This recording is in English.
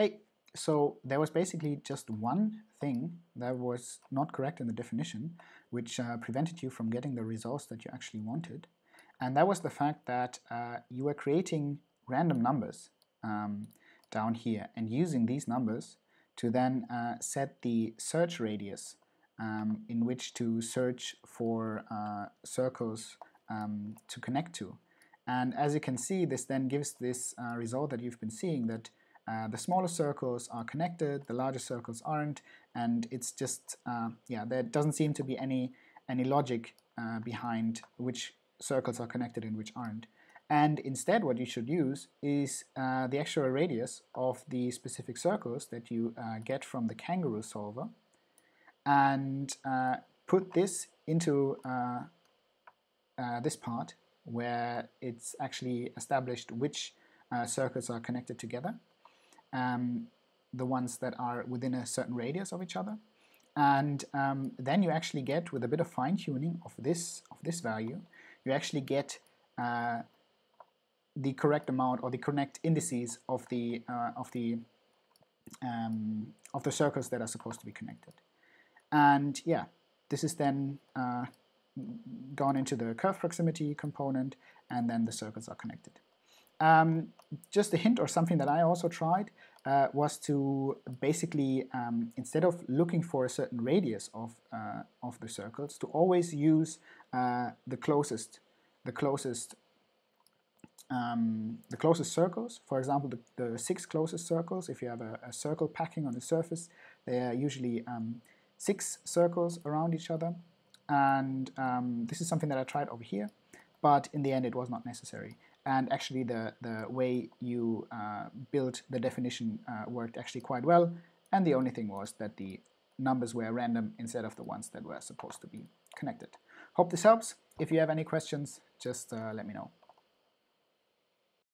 hey, so there was basically just one thing that was not correct in the definition, which uh, prevented you from getting the results that you actually wanted. And that was the fact that uh, you were creating random numbers um, down here and using these numbers to then uh, set the search radius um, in which to search for uh, circles um, to connect to. And as you can see, this then gives this uh, result that you've been seeing that uh, the smaller circles are connected, the larger circles aren't, and it's just, uh, yeah, there doesn't seem to be any, any logic uh, behind which circles are connected and which aren't. And instead what you should use is uh, the actual radius of the specific circles that you uh, get from the kangaroo solver and put this into this part where it's actually established which circles are connected together um, the ones that are within a certain radius of each other. And um, then you actually get, with a bit of fine tuning of this of this value, you actually get uh, the correct amount or the correct indices of the uh, of the um, of the circles that are supposed to be connected. And yeah, this is then uh, gone into the curve proximity component, and then the circles are connected. Um, just a hint or something that I also tried uh, was to basically, um, instead of looking for a certain radius of, uh, of the circles, to always use uh, the closest, the closest, um, the closest circles. For example, the, the, six closest circles, if you have a, a circle packing on the surface, they are usually um, six circles around each other. And um, this is something that I tried over here, but in the end it was not necessary and actually the, the way you uh, built the definition uh, worked actually quite well, and the only thing was that the numbers were random instead of the ones that were supposed to be connected. Hope this helps. If you have any questions, just uh, let me know.